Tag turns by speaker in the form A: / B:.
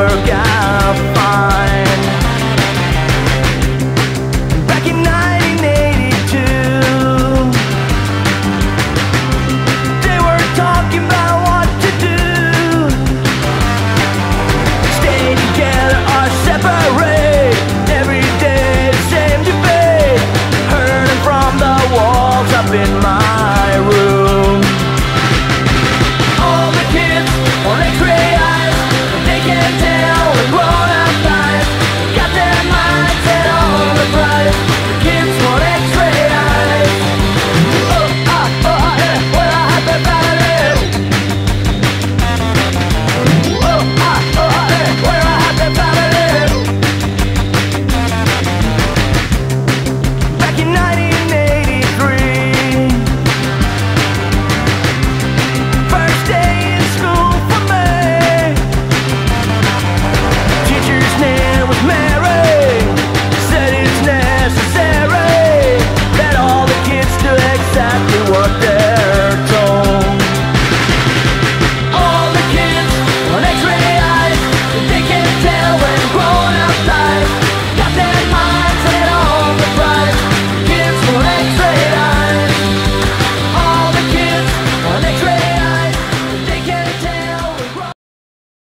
A: work out